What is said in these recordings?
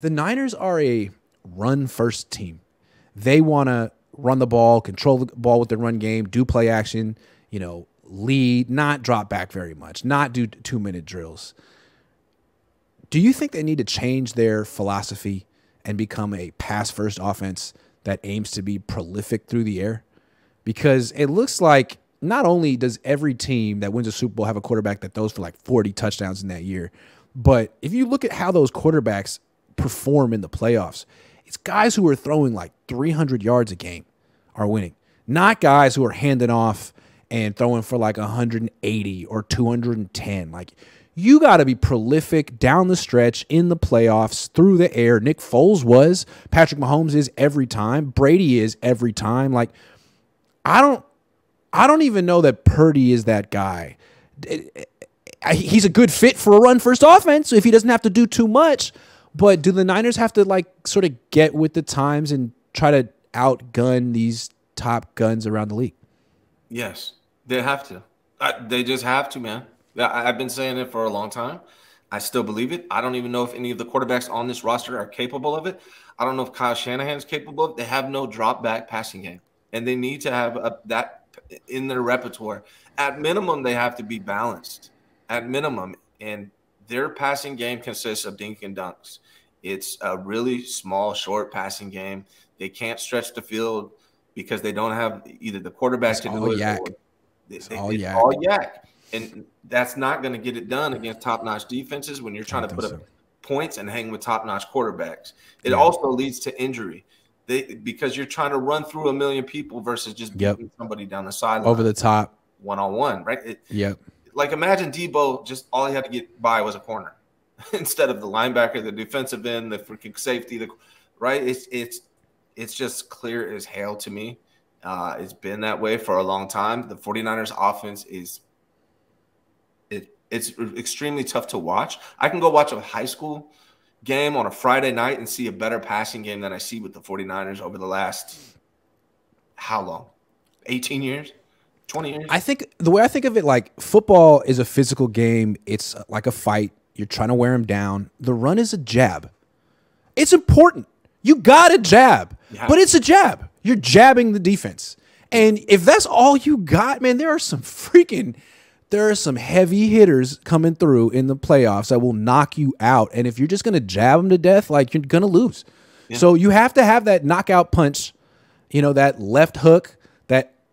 The Niners are a run first team. They want to run the ball, control the ball with the run game, do play action, you know, lead, not drop back very much, not do two minute drills. Do you think they need to change their philosophy and become a pass first offense that aims to be prolific through the air? Because it looks like not only does every team that wins a Super Bowl have a quarterback that throws for like 40 touchdowns in that year, but if you look at how those quarterbacks perform in the playoffs, it's guys who are throwing like 300 yards a game are winning, not guys who are handing off and throwing for like 180 or 210. Like you got to be prolific down the stretch in the playoffs through the air. Nick Foles was, Patrick Mahomes is every time, Brady is every time. Like I don't I don't even know that Purdy is that guy. Eh, eh, eh, he's a good fit for a run first offense if he doesn't have to do too much. But do the Niners have to like sort of get with the times and try to outgun these top guns around the league? Yes, they have to. I, they just have to, man. I, I've been saying it for a long time. I still believe it. I don't even know if any of the quarterbacks on this roster are capable of it. I don't know if Kyle Shanahan is capable of it. They have no drop back passing game, and they need to have a, that in their repertoire. At minimum, they have to be balanced. At minimum, and their passing game consists of dink and dunks. It's a really small, short passing game. They can't stretch the field because they don't have either the quarterback it's to do it. YAC. Or it's all YAC. all YAC. And that's not going to get it done against top notch defenses when you're trying to put so. up points and hang with top notch quarterbacks. It yeah. also leads to injury. They, because you're trying to run through a million people versus just yep. beating somebody down the sideline over the top one on one, right? It, yep. Like imagine Debo just all he had to get by was a corner instead of the linebacker, the defensive end, the freaking safety, the right. It's it's it's just clear as hell to me. Uh, it's been that way for a long time. The 49ers offense is it it's extremely tough to watch. I can go watch a high school game on a Friday night and see a better passing game than I see with the 49ers over the last how long? 18 years? 20 years? I think the way I think of it like football is a physical game. It's uh, like a fight. You're trying to wear them down. The run is a jab. It's important. You got a jab, but it's a jab. You're jabbing the defense. And if that's all you got, man, there are some freaking there are some heavy hitters coming through in the playoffs that will knock you out. And if you're just going to jab them to death, like you're going to lose. Yeah. So you have to have that knockout punch, you know, that left hook,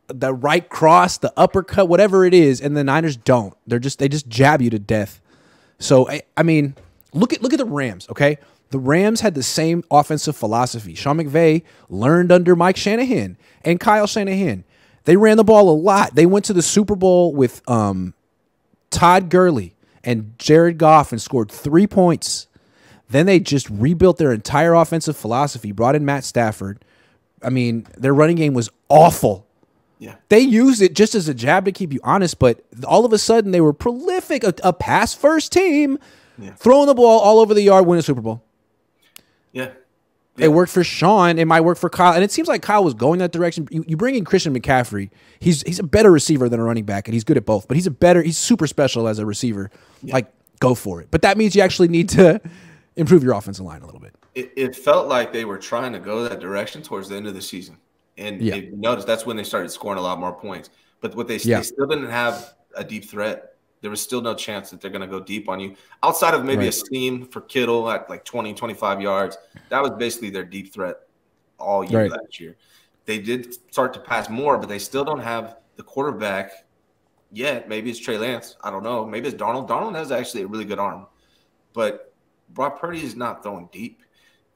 the right cross, the uppercut, whatever it is, and the Niners don't. They're just they just jab you to death. So I, I mean, look at look at the Rams, okay? The Rams had the same offensive philosophy. Sean McVay learned under Mike Shanahan and Kyle Shanahan. They ran the ball a lot. They went to the Super Bowl with um, Todd Gurley and Jared Goff and scored three points. Then they just rebuilt their entire offensive philosophy, brought in Matt Stafford. I mean, their running game was awful. Yeah. They used it just as a jab to keep you honest, but all of a sudden they were prolific, a, a pass first team, yeah. throwing the ball all over the yard, winning a Super Bowl. Yeah. It worked for Sean. It might work for Kyle. And it seems like Kyle was going that direction. You, you, bring in Christian McCaffrey. He's he's a better receiver than a running back, and he's good at both. But he's a better. He's super special as a receiver. Yeah. Like go for it. But that means you actually need to improve your offensive line a little bit. It, it felt like they were trying to go that direction towards the end of the season, and yeah. you noticed that's when they started scoring a lot more points. But what they, yeah. they still didn't have a deep threat there was still no chance that they're going to go deep on you outside of maybe right. a steam for Kittle at like 20, 25 yards. That was basically their deep threat all year right. last year. They did start to pass more, but they still don't have the quarterback yet. Maybe it's Trey Lance. I don't know. Maybe it's Darnold. Darnold has actually a really good arm, but Brock Purdy is not throwing deep.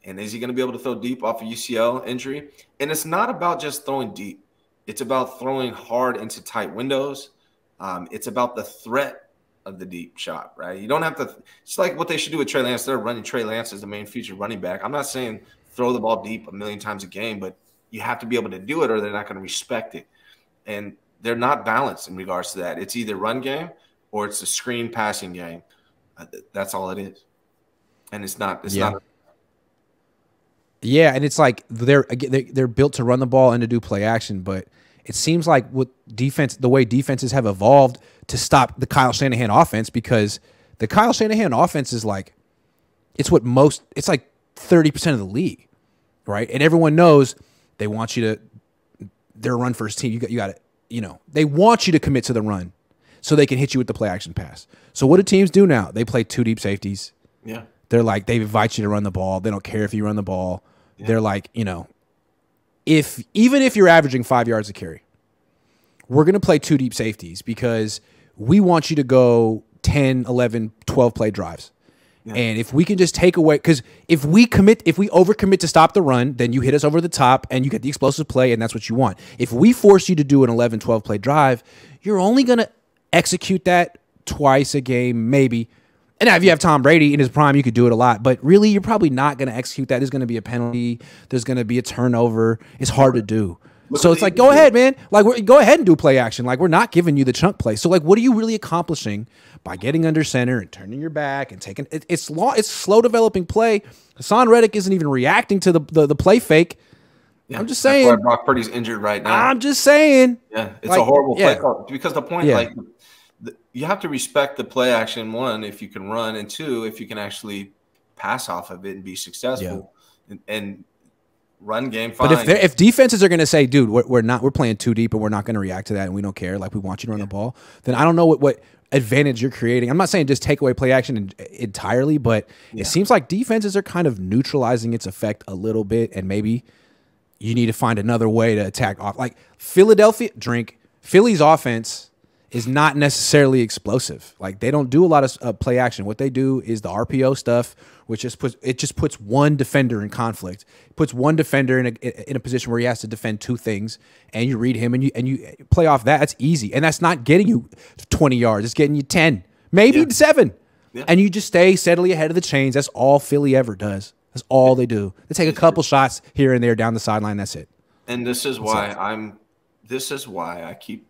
And is he going to be able to throw deep off a UCL injury? And it's not about just throwing deep. It's about throwing hard into tight windows um, it's about the threat of the deep shot, right? You don't have to. It's like what they should do with Trey Lance. They're running Trey Lance as the main feature running back. I'm not saying throw the ball deep a million times a game, but you have to be able to do it, or they're not going to respect it. And they're not balanced in regards to that. It's either run game or it's a screen passing game. Uh, that's all it is, and it's not. It's yeah. not. Yeah, and it's like they're they're built to run the ball and to do play action, but it seems like with defense, the way defenses have evolved to stop the Kyle Shanahan offense, because the Kyle Shanahan offense is like, it's what most, it's like 30% of the league, right? And everyone knows they want you to they're a run first team. You got you got it. You know, they want you to commit to the run so they can hit you with the play action pass. So what do teams do now? They play two deep safeties. Yeah. They're like they invite you to run the ball. They don't care if you run the ball. Yeah. They're like, you know, if even if you're averaging 5 yards a carry, we're going to play two deep safeties because we want you to go 10, 11, 12 play drives. Yeah. And if we can just take away, because if we commit, if we overcommit to stop the run, then you hit us over the top and you get the explosive play, and that's what you want. If we force you to do an 11, 12 play drive, you're only going to execute that twice a game, maybe. And now, if you have Tom Brady in his prime, you could do it a lot. But really, you're probably not going to execute that. There's going to be a penalty. There's going to be a turnover. It's hard to do. Look so it's like, go ahead, man. Like, go ahead and do play action. Like, we're not giving you the chunk play. So, like, what are you really accomplishing by getting under center and turning your back and taking it, it's long, it's slow developing play. Haason Reddick isn't even reacting to the the, the play fake. Yeah, I'm just saying. Brock Purdy's injured right now. I'm just saying. Yeah, it's like, a horrible play call because the point, yeah. like, you have to respect the play action. One, if you can run, and two, if you can actually pass off of it and be successful. Yeah. And, and run game. Fine. But if if defenses are going to say, "Dude, we're, we're, not we're playing too deep, and we're not going to react to that, and we don't care, like we want you to run yeah. the ball," then I don't know what what advantage you're creating. I'm not saying just take away play action entirely, but yeah. it seems like defenses are kind of neutralizing its effect a little bit, and maybe you need to find another way to attack off. Like Philadelphia, drink Philly's offense is not necessarily explosive. Like they don't do a lot of uh, play action. What they do is the RPO stuff, which just puts it just puts one defender in conflict. It puts one defender in a in a position where he has to defend two things, and you read him and you and you play off that. That's easy, and that's not getting you twenty yards. It's getting you ten, maybe yeah. seven, yeah. and you just stay steadily ahead of the chains. That's all Philly ever does. That's all they do. They take a couple shots here and there down the sideline. That's it. And this is why I'm. This is why I keep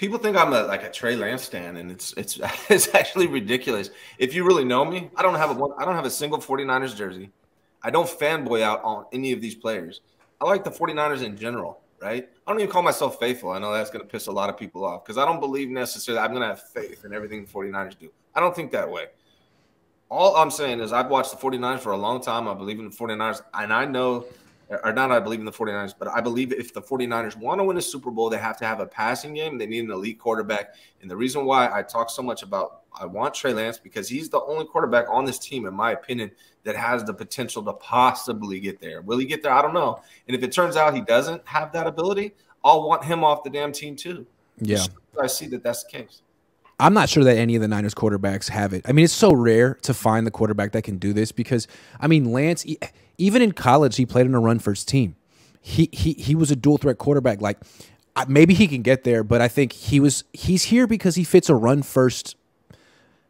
people think I'm a, like a Trey Lance stan, and it's it's it's actually ridiculous. If you really know me, I don't have a I don't have a single 49ers jersey. I don't fanboy out on any of these players. I like the 49ers in general, right? I don't even call myself faithful. I know that's going to piss a lot of people off because I don't believe necessarily I'm going to have faith in everything the 49ers do. I don't think that way. All I'm saying is I've watched the 49ers for a long time. I believe in the 49ers, and I know – or not I believe in the 49ers, but I believe if the 49ers want to win a Super Bowl, they have to have a passing game. They need an elite quarterback. And the reason why I talk so much about I want Trey Lance because he's the only quarterback on this team, in my opinion, that has the potential to possibly get there. Will he get there? I don't know. And if it turns out he doesn't have that ability, I'll want him off the damn team too. Yeah. I see that that's the case. I'm not sure that any of the Niners quarterbacks have it. I mean, it's so rare to find the quarterback that can do this because, I mean, Lance, even in college, he played in a run first team. He he he was a dual threat quarterback. Like maybe he can get there, but I think he was he's here because he fits a run first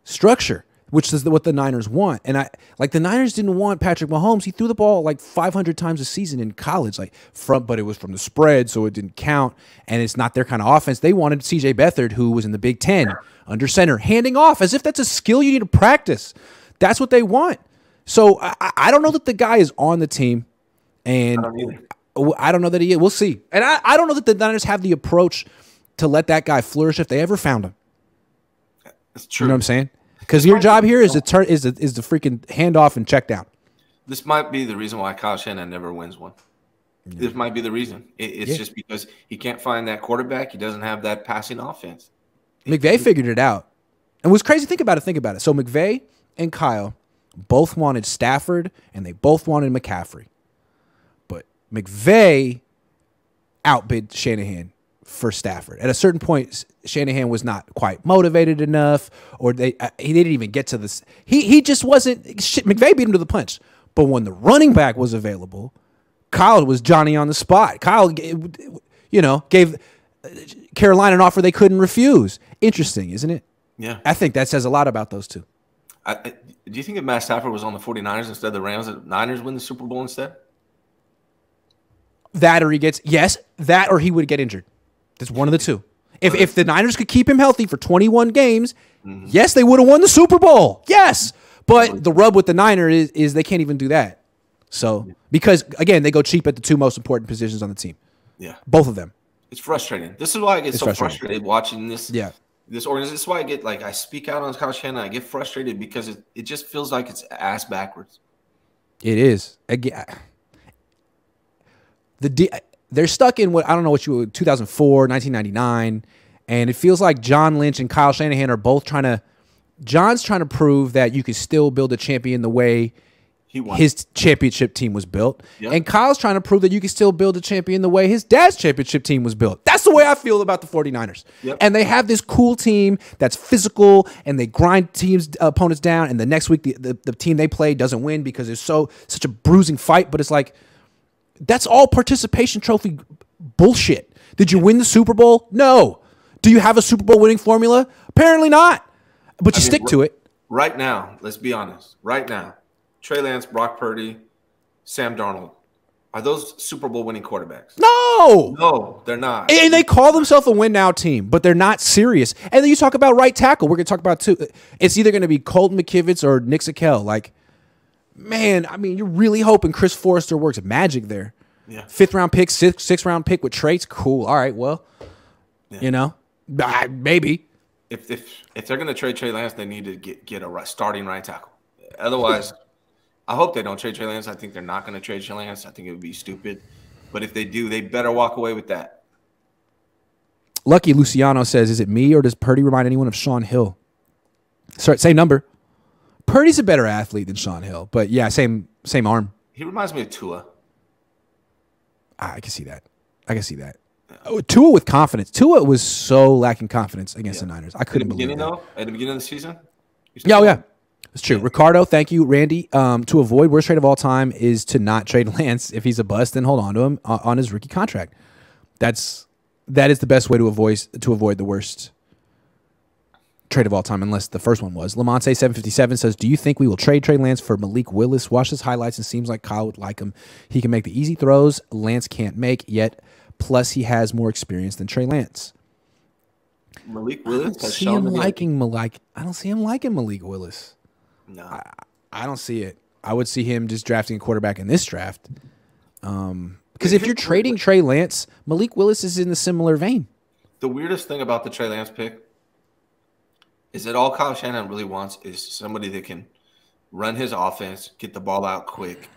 structure which is what the Niners want. And I like the Niners didn't want Patrick Mahomes. He threw the ball like 500 times a season in college, like from, but it was from the spread, so it didn't count. And it's not their kind of offense. They wanted C.J. Beathard, who was in the Big Ten under center, handing off as if that's a skill you need to practice. That's what they want. So I, I don't know that the guy is on the team, and I don't, I don't know that he. Is. We'll see. And I, I don't know that the Niners have the approach to let that guy flourish if they ever found him. That's true. You know what I'm saying? Because your job here is to turn is the, is the freaking handoff and check down. This might be the reason why Kyle Shanahan never wins one. Yeah. This might be the reason. It, it's yeah. just because he can't find that quarterback. He doesn't have that passing offense. McVay figured it out. And what's crazy, think about it, think about it. So McVay and Kyle both wanted Stafford and they both wanted McCaffrey. But McVay outbid Shanahan for Stafford. At a certain point, Shanahan was not quite motivated enough, or they uh, he didn't even get to this. He he just wasn't. Shit, McVay beat him to the punch. But when the running back was available, Kyle was Johnny on the spot. Kyle, you know, gave uh, Carolina an offer they couldn't refuse. Interesting, isn't it? Yeah. I think that says a lot about those two. I, do you think if Matt Stafford was on the 49ers instead of the Rams, the Niners win the Super Bowl instead? That or he gets, yes, that or he would get injured. That's one of the two. If if the Niners could keep him healthy for 21 games, mm-hmm. yes, they would have won the Super Bowl. Yes. But the rub with the Niners is, is they can't even do that. So because again, they go cheap at the two most important positions on the team. Yeah. Both of them. It's frustrating. This is why I get it's so frustrating. frustrated watching this. Yeah. This organization. This is why I get like I speak out on Kyle Shanahan. I get frustrated because it, it just feels like it's ass backwards. It is again. The they're stuck in what I don't know what you 2004, 1999, and it feels like John Lynch and Kyle Shanahan are both trying to. John's trying to prove that you can still build a champion the way his championship team was built. Yep. And Kyle's trying to prove that you can still build a champion the way his dad's championship team was built. That's the way I feel about the 49ers. Yep. And they have this cool team that's physical and they grind teams uh, opponents down and the next week the, the, the team they play doesn't win because it's so such a bruising fight, but it's like that's all participation trophy bullshit. Did you win the Super Bowl? No. Do you have a Super Bowl winning formula? Apparently not. But you I mean, stick to it. Right now, let's be honest. Right now, Trey Lance, Brock Purdy, Sam Darnold. Are those Super Bowl winning quarterbacks? No. No, they're not. And they call themselves a win now team, but they're not serious. And then you talk about right tackle. We're going to talk about two. It's either going to be Colton McKivitz or Nick Zakelj. Like, man, I mean, you're really hoping Chris Foerster works magic there. Yeah. Fifth round pick, sixth, sixth round pick with traits. Cool. All right. Well, yeah. you know, maybe. If, if, if they're going to trade Trey Lance, they need to get, get a starting right tackle. Otherwise, I hope they don't trade Trey Lance. I think they're not going to trade Trey Lance. I think it would be stupid. But if they do, they better walk away with that. Lucky Luciano says, "Is it me or does Purdy remind anyone of Shaun Hill?" Sorry, same number. Purdy's a better athlete than Shaun Hill, but yeah, same same arm. He reminds me of Tua. Ah, I can see that. I can see that. Oh, Tua with confidence. Tua was so lacking confidence against yeah. the Niners. I couldn't believe it. Though, at the beginning of the season. Yeah, oh, yeah. It's true. Yeah. Ricardo, thank you. Randy, um, to avoid worst trade of all time is to not trade Lance. If he's a bust, then hold on to him on his rookie contract. That's that is the best way to avoid to avoid the worst trade of all time, unless the first one was. Lamonte seven fifty seven says, "Do you think we will trade Trey Lance for Malik Willis? Watch his highlights and seems like Kyle would like him. He can make the easy throws Lance can't make yet. Plus, he has more experience than Trey Lance." Malik Willis. I don't see him liking Malik. I don't see him liking Malik Willis. No, I, I don't see it. I would see him just drafting a quarterback in this draft. Um, because if you're trading Trey Lance, Malik Willis is in a similar vein. The weirdest thing about the Trey Lance pick is that all Kyle Shanahan really wants is somebody that can run his offense, get the ball out quick.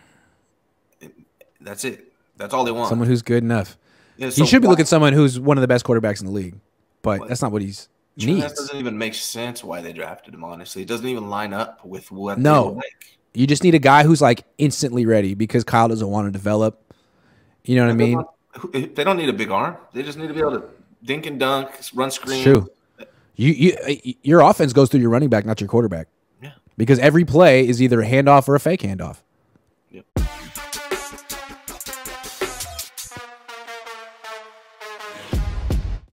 That's it. That's all they want. Someone who's good enough. Yeah, so he should be looking at someone who's one of the best quarterbacks in the league, but that's not what he's needs. That doesn't even make sense why they drafted him. Honestly, it doesn't even line up with what. No, like. you just need a guy who's like instantly ready because Kyle doesn't want to develop. You know what I mean? Want, they don't need a big arm. They just need to be able to dink and dunk, run screen. True. You, you uh, your offense goes through your running back, not your quarterback. Yeah. Because every play is either a handoff or a fake handoff. Yep.